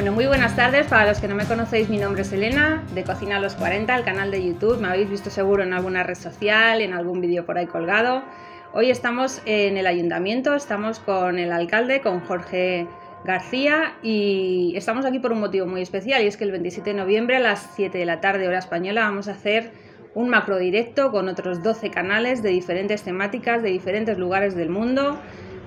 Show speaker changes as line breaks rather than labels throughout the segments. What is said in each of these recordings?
Bueno, muy buenas tardes. Para los que no me conocéis, mi nombre es Elena, de Cocina a los 40, el canal de YouTube. Me habéis visto seguro en alguna red social, en algún vídeo por ahí colgado. Hoy estamos en el ayuntamiento, estamos con el alcalde, con Jorge García, y estamos aquí por un motivo muy especial, y es que el 27 de noviembre a las 7 de la tarde, hora española, vamos a hacer un macro directo con otros 12 canales de diferentes temáticas, de diferentes lugares del mundo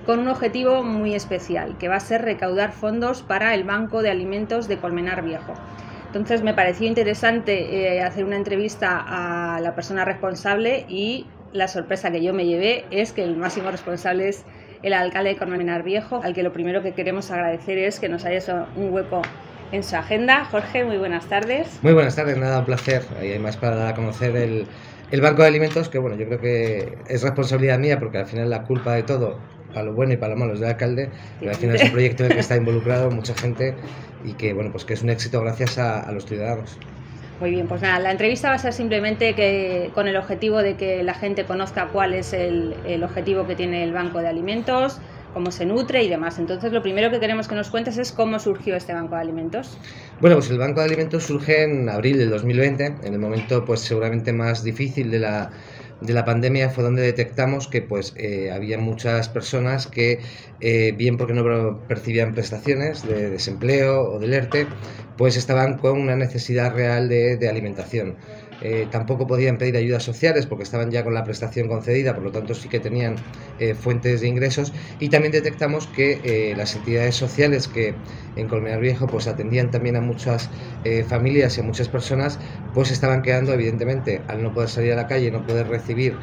con un objetivo muy especial, que va a ser recaudar fondos para el Banco de Alimentos de Colmenar Viejo. Entonces me pareció interesante eh, hacer una entrevista a la persona responsable y la sorpresa que yo me llevé es que el máximo responsable es el alcalde de Colmenar Viejo, al que lo primero que queremos agradecer es que nos haya hecho un hueco en su agenda. Jorge, muy buenas tardes.
Muy buenas tardes, nada, un placer. Y además para dar a conocer el, el Banco de Alimentos, que bueno, yo creo que es responsabilidad mía porque al final la culpa de todo para lo bueno y para lo malo es del alcalde, pero al final es un proyecto en el que está involucrado mucha gente y que, bueno, pues que es un éxito gracias a, los ciudadanos.
Muy bien, pues nada, la entrevista va a ser simplemente que con el objetivo de que la gente conozca cuál es el, el objetivo que tiene el Banco de Alimentos, cómo se nutre y demás. Entonces, lo primero que queremos que nos cuentes es cómo surgió este Banco de Alimentos.
Bueno, pues el Banco de Alimentos surge en abril del 2020, en el momento pues seguramente más difícil de la de la pandemia fue donde detectamos que pues eh, había muchas personas que eh, bien porque no percibían prestaciones de desempleo o del ERTE pues estaban con una necesidad real de, de alimentación eh, tampoco podían pedir ayudas sociales porque estaban ya con la prestación concedida, por lo tanto sí que tenían eh, fuentes de ingresos. Y también detectamos que eh, las entidades sociales que en Colmenar Viejo pues atendían también a muchas familias y a muchas personas pues estaban quedando evidentemente al no poder salir a la calle, no poder recibir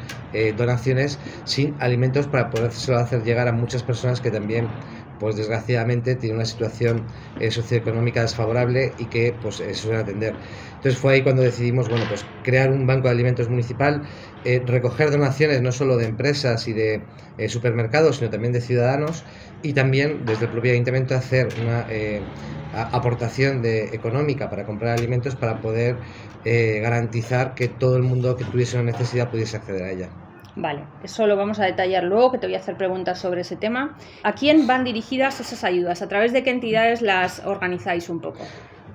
donaciones sin alimentos para poder hacer llegar a muchas personas que también pues desgraciadamente tiene una situación eh, socioeconómica desfavorable y que pues eh, se suelen atender. Entonces fue ahí cuando decidimos bueno, pues crear un banco de alimentos municipal, eh, recoger donaciones no solo de empresas y de supermercados, sino también de ciudadanos y también desde el propio ayuntamiento hacer una aportación de, económica para comprar alimentos para poder garantizar que todo el mundo que tuviese una necesidad pudiese acceder a ella.
Vale, eso lo vamos a detallar luego, que te voy a hacer preguntas sobre ese tema. ¿A quién van dirigidas esas ayudas? ¿A través de qué entidades las organizáis un poco?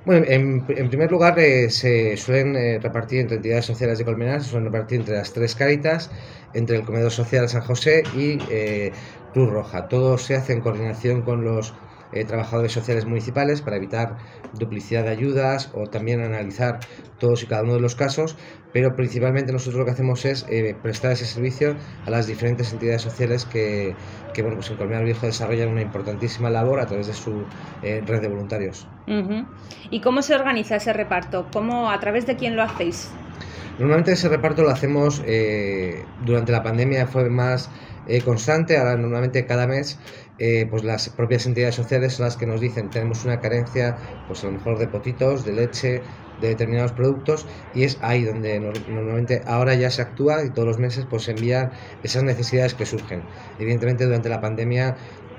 Bueno, en, primer lugar eh, se suelen eh, repartir entre entidades sociales de Colmenar, se suelen repartir entre las tres Cáritas, entre el Comedor Social San José y eh, Cruz Roja. Todo se hace en coordinación con los eh, trabajadores sociales municipales para evitar duplicidad de ayudas o también analizar todos y cada uno de los casos, pero principalmente nosotros lo que hacemos es eh, prestar ese servicio a las diferentes entidades sociales que, que bueno, pues en Colmenar Viejo desarrollan una importantísima labor a través de su eh, red de voluntarios.
¿Y cómo se organiza ese reparto? ¿Cómo, ¿A través de quién lo hacéis?
Normalmente ese reparto lo hacemos durante la pandemia fue más constante, ahora normalmente cada mes eh, pues las propias entidades sociales son las que nos dicen tenemos una carencia, pues a lo mejor de potitos, de leche, de determinados productos y es ahí donde normalmente ahora ya se actúa y todos los meses pues se envían esas necesidades que surgen. Evidentemente durante la pandemia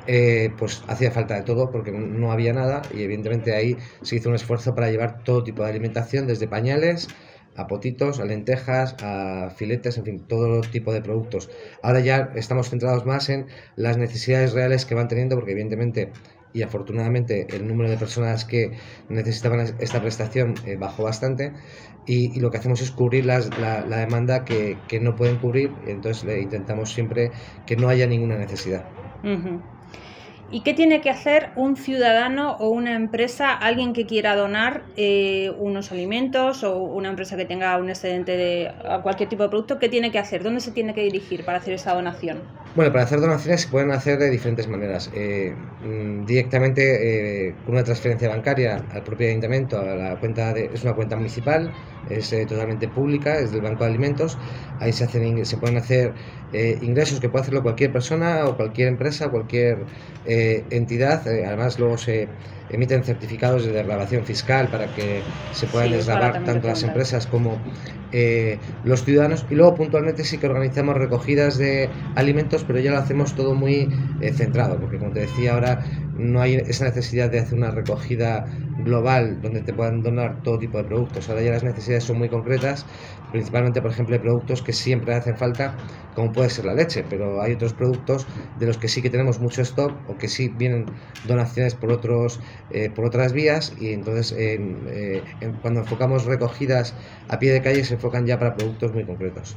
eh, pues hacía falta de todo porque no había nada y evidentemente ahí se hizo un esfuerzo para llevar todo tipo de alimentación desde pañales a potitos, a lentejas, a filetes, en fin, todo tipo de productos. Ahora ya estamos centrados más en las necesidades reales que van teniendo, porque evidentemente y afortunadamente el número de personas que necesitaban esta prestación eh, bajó bastante y, lo que hacemos es cubrir la, demanda que, no pueden cubrir, entonces intentamos siempre que no haya ninguna necesidad.
¿Y qué tiene que hacer un ciudadano o una empresa, alguien que quiera donar eh, unos alimentos o una empresa que tenga un excedente de cualquier tipo de producto? ¿Qué tiene que hacer? ¿Dónde se tiene que dirigir para hacer esa donación?
Bueno, para hacer donaciones se pueden hacer de diferentes maneras. Eh, mm, directamente eh, con una transferencia bancaria al propio ayuntamiento, a la cuenta de, es una cuenta municipal, es totalmente pública, es del Banco de Alimentos. Ahí se, hacen, se pueden hacer ingresos que puede hacerlo cualquier persona o cualquier empresa, cualquier eh, entidad. Eh, además, luego se emiten certificados de declaración fiscal para que se puedan sí, tanto las empresas como eh, los ciudadanos. Y luego, puntualmente, sí que organizamos recogidas de alimentos pero ya lo hacemos todo muy eh, centrado, porque como te decía ahora, no hay esa necesidad de hacer una recogida global donde te puedan donar todo tipo de productos. Ahora ya las necesidades son muy concretas, principalmente, por ejemplo, de productos que siempre hacen falta, como puede ser la leche, pero hay otros productos de los que sí que tenemos mucho stock o que sí vienen donaciones por otros eh, por otras vías y entonces eh, cuando enfocamos recogidas a pie de calle se enfocan ya para productos muy concretos.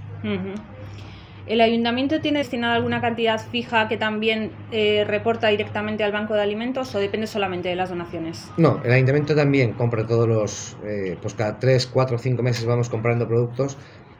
¿El ayuntamiento tiene destinado alguna cantidad fija que también eh, reporta directamente al banco de alimentos o depende solamente de las donaciones?
No, el ayuntamiento también compra todos los, eh, pues cada 3, 4, 5 meses vamos comprando productos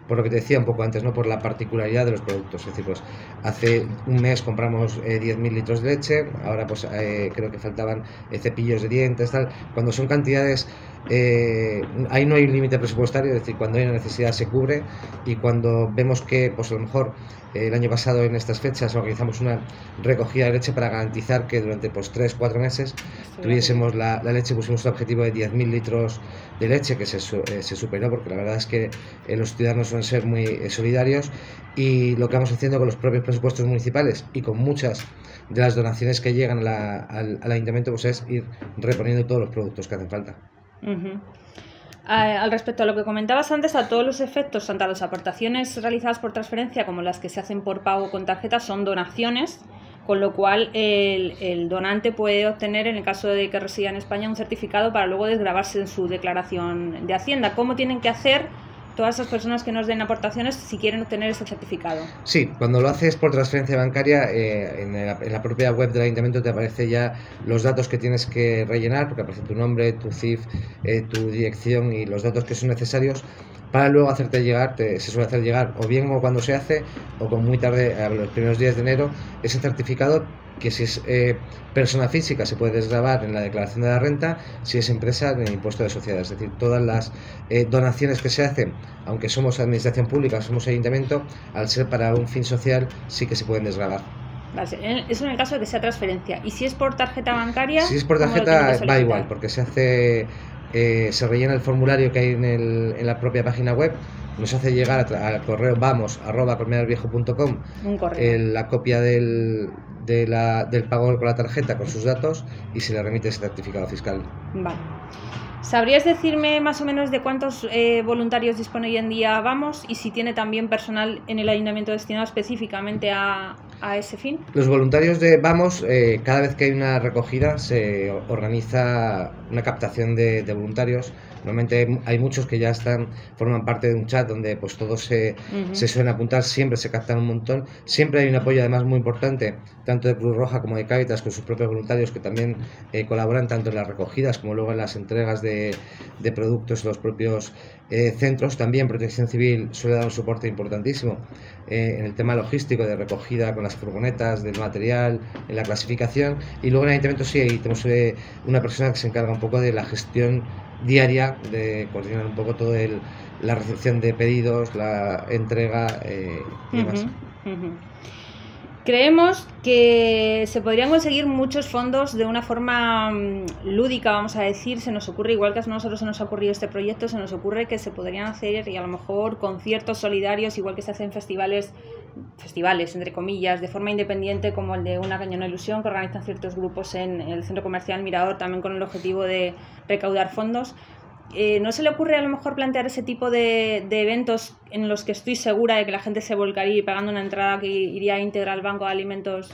por lo que te decía un poco antes, ¿no? por la particularidad de los productos. Es decir, pues hace un mes compramos eh, 10.000 litros de leche, ahora pues eh, creo que faltaban cepillos de dientes, tal. Cuando son cantidades eh, ahí no hay un límite presupuestario, es decir, cuando hay una necesidad se cubre y cuando vemos que, pues a lo mejor eh, el año pasado en estas fechas organizamos una recogida de leche para garantizar que durante pues 3-4 meses tuviésemos la, leche, pusimos un objetivo de 10.000 litros de leche que se, eh, se, superó porque la verdad es que los ciudadanos suelen ser muy solidarios y lo que vamos haciendo con los propios presupuestos municipales y con muchas de las donaciones que llegan al, al ayuntamiento pues es ir reponiendo todos los productos que hacen falta
al respecto a lo que comentabas antes, a todos los efectos, tanto las aportaciones realizadas por transferencia como las que se hacen por pago con tarjeta, son donaciones, con lo cual el, el donante puede obtener, en el caso de que resida en España, un certificado para luego desgrabarse en su declaración de Hacienda. ¿Cómo tienen que hacer todas esas personas que nos den aportaciones si quieren obtener ese certificado.
Sí, cuando lo haces por transferencia bancaria, eh, en, la, propia web del ayuntamiento te aparece ya los datos que tienes que rellenar, porque aparece tu nombre, tu CIF, eh, tu dirección y los datos que son necesarios para luego hacerte llegar, se suele hacer llegar o bien cuando se hace o con muy tarde, a los primeros días de enero, ese certificado que si es eh, persona física se puede desgrabar en la declaración de la renta, si es empresa en el impuesto de sociedad. Es decir, todas las eh, donaciones que se hacen, aunque somos administración pública, somos ayuntamiento, al ser para un fin social, sí que se pueden desgrabar.
eso en el caso de que sea transferencia. ¿Y si es por tarjeta bancaria?
Si es por tarjeta, va igual, porque se hace eh, se rellena el formulario que hay en, el, en, la propia página web, nos hace llegar al correo vamos arroba la copia del, de la, del pago con la tarjeta con sus datos y se le remite ese certificado fiscal.
Vale. ¿Sabrías decirme más o menos de cuántos eh, voluntarios dispone hoy en día Vamos y si tiene también personal en el ayuntamiento destinado específicamente a, a ese fin?
Los voluntarios de Vamos, eh, cada vez que hay una recogida se organiza una captación de, de voluntarios Normalmente hay muchos que ya están, forman parte de un chat donde pues todos se, se suelen apuntar, siempre se captan un montón, siempre hay un apoyo además muy importante, tanto de Cruz Roja como de Cáritas, con sus propios voluntarios que también eh, colaboran tanto en las recogidas como luego en las entregas de, de productos en los propios eh, centros. También Protección Civil suele dar un soporte importantísimo eh, en el tema logístico de recogida con las furgonetas, del material, en la clasificación. Y luego en el Ayuntamiento sí, ahí tenemos una persona que se encarga un poco de la gestión diaria de coordinar un poco todo el, la recepción de pedidos, la entrega eh, y demás.
Creemos que se podrían conseguir muchos fondos de una forma mm, lúdica, vamos a decir. Se nos ocurre, igual que a nosotros se nos ha ocurrido este proyecto, se nos ocurre que se podrían hacer y a lo mejor conciertos solidarios, igual que se hacen festivales, festivales entre comillas, de forma independiente, como el de Una Cañona Ilusión, que organizan ciertos grupos en el centro comercial Mirador, también con el objetivo de recaudar fondos. Eh, ¿no se le ocurre a lo mejor plantear ese tipo de, eventos en los que estoy segura de que la gente se volcaría pagando una entrada que iría íntegra al banco de alimentos?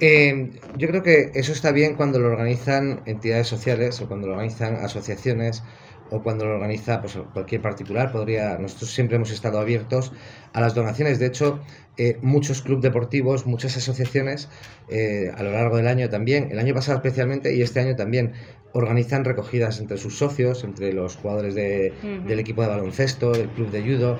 Eh, yo creo que eso está bien cuando lo organizan entidades sociales o cuando lo organizan asociaciones o cuando lo organiza pues, cualquier particular. Podría, nosotros siempre hemos estado abiertos a las donaciones. De hecho, eh, muchos clubes deportivos, muchas asociaciones a lo largo del año también, el año pasado especialmente y este año también, organizan recogidas entre sus socios, entre los jugadores de, del equipo de baloncesto, del club de judo.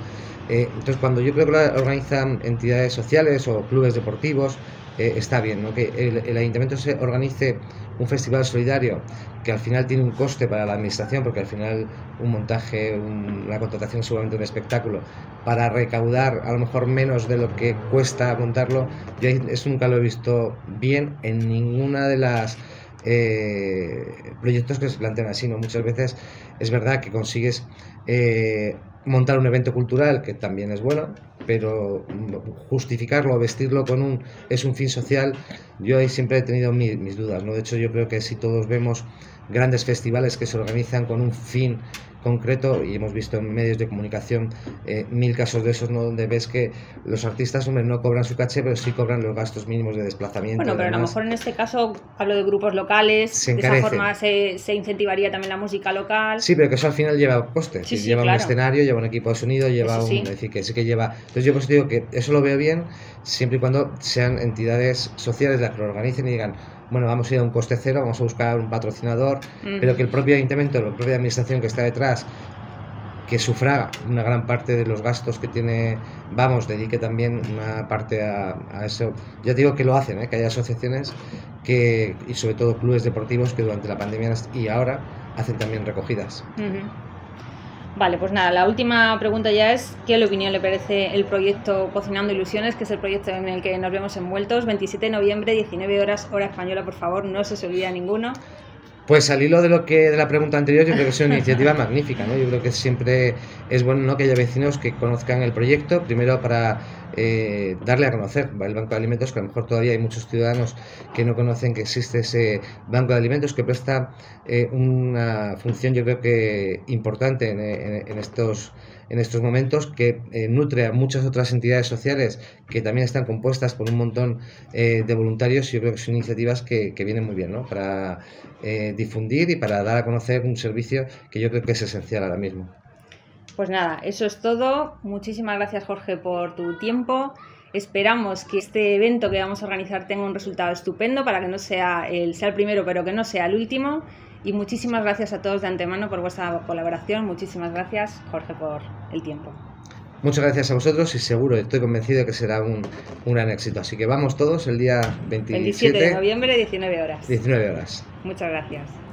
Eh, entonces, cuando yo creo que lo organizan entidades sociales o clubes deportivos, eh, está bien, ¿no? que el, ayuntamiento se organice un festival solidario que al final tiene un coste para la administración, porque al final un montaje, una contratación, seguramente un espectáculo, para recaudar a lo mejor menos de lo que cuesta montarlo, yo eso nunca lo he visto bien en ninguna de las eh, proyectos que se plantean así, ¿no? Muchas veces es verdad que consigues eh, montar un evento cultural que también es bueno, pero justificarlo o vestirlo con un es un fin social, yo ahí siempre he tenido mis, dudas, ¿no? De hecho, yo creo que si todos vemos grandes festivales que se organizan con un fin concreto y hemos visto en medios de comunicación eh, mil casos de esos ¿no? donde ves que los artistas hombre, no cobran su caché pero sí cobran los gastos mínimos de desplazamiento
bueno pero a lo mejor en este caso hablo de grupos locales de esa forma se, se, incentivaría también la música local.
Sí pero que eso al final lleva costes. Lleva un escenario lleva un equipo de sonido lleva un es decir que sí que lleva. Entonces yo pues digo que eso lo veo bien siempre y cuando sean entidades sociales las que lo organicen y digan bueno, vamos a ir a un coste cero, vamos a buscar un patrocinador, pero que el propio ayuntamiento, la propia administración que está detrás, que sufraga una gran parte de los gastos que tiene, vamos, dedique también una parte a, eso. Ya digo que lo hacen, ¿eh? que hay asociaciones que, y sobre todo clubes deportivos que durante la pandemia y ahora hacen también recogidas.
Vale, pues nada, la última pregunta ya es ¿qué opinión le parece el proyecto Cocinando Ilusiones, que es el proyecto en el que nos vemos envueltos? 27 de noviembre, 19 horas, hora española, por favor, no se os olvida ninguno.
Pues al hilo de lo que de la pregunta anterior, yo creo que es una iniciativa magnífica, ¿no? Yo creo que siempre es bueno ¿no? que haya vecinos que conozcan el proyecto, primero para eh, darle a conocer el Banco de Alimentos, que a lo mejor todavía hay muchos ciudadanos que no conocen que existe ese Banco de Alimentos que presta eh, una función yo creo que importante en, estos en estos momentos que eh, nutre a muchas otras entidades sociales que también están compuestas por un montón de voluntarios y yo creo que son iniciativas que, que vienen muy bien ¿no? para difundir y para dar a conocer un servicio que yo creo que es esencial ahora mismo.
Pues nada, eso es todo. Muchísimas gracias Jorge por tu tiempo. Esperamos que este evento que vamos a organizar tenga un resultado estupendo para que no sea el, sea el primero, pero que no sea el último. Y muchísimas gracias a todos de antemano por vuestra colaboración. Muchísimas gracias, Jorge, por el tiempo.
Muchas gracias a vosotros y seguro, estoy convencido que será un, un gran éxito. Así que vamos todos el día 27,
27 de noviembre, 19 horas.
19 horas.
Muchas gracias.